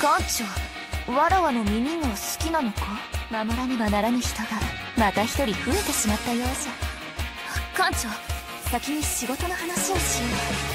艦長わらわの耳が好きなのか？守らねばならぬ人がまた一人増えてしまったようじゃ。艦長先に仕事の話をしよう。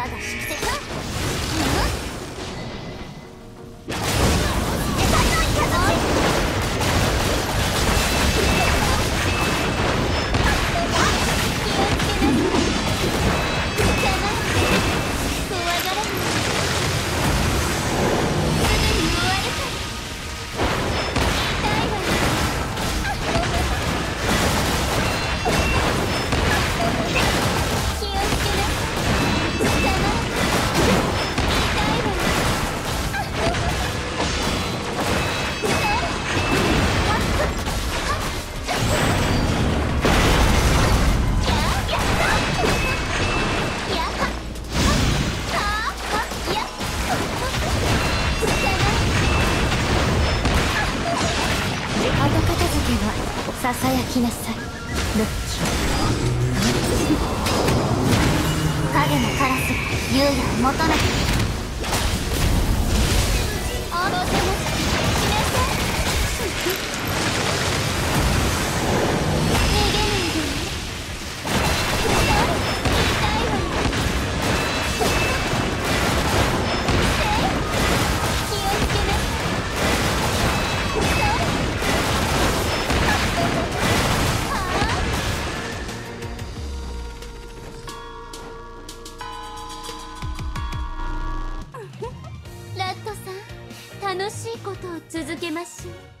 我が宿敵はささやきなさい。ルッキー。影のカラスが優雅を求めて。あの手もしなさ楽しいことを続けましょう。